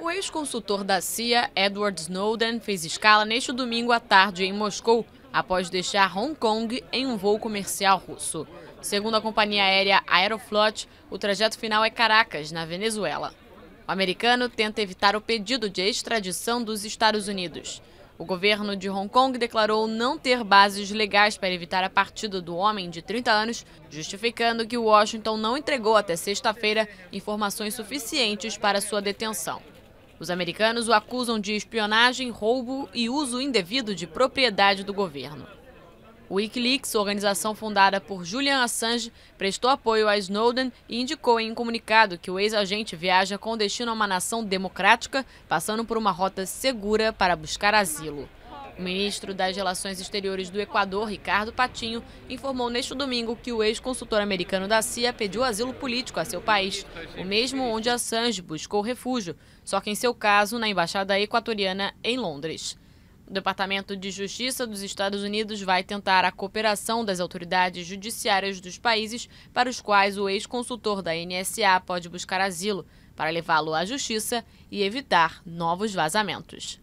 O ex-consultor da CIA, Edward Snowden, fez escala neste domingo à tarde em Moscou, após deixar Hong Kong em um voo comercial russo. Segundo a companhia aérea Aeroflot, o trajeto final é Caracas, na Venezuela. O americano tenta evitar o pedido de extradição dos Estados Unidos. O governo de Hong Kong declarou não ter bases legais para evitar a partida do homem de 30 anos, justificando que Washington não entregou até sexta-feira informações suficientes para sua detenção. Os americanos o acusam de espionagem, roubo e uso indevido de propriedade do governo. O Wikileaks, organização fundada por Julian Assange, prestou apoio a Snowden e indicou em um comunicado que o ex-agente viaja com destino a uma nação democrática, passando por uma rota segura para buscar asilo. O ministro das Relações Exteriores do Equador, Ricardo Patinho, informou neste domingo que o ex-consultor americano da CIA pediu asilo político a seu país, o mesmo onde Assange buscou refúgio, só que em seu caso na embaixada equatoriana em Londres. O Departamento de Justiça dos Estados Unidos vai tentar a cooperação das autoridades judiciárias dos países para os quais o ex-consultor da NSA pode buscar asilo, para levá-lo à justiça e evitar novos vazamentos.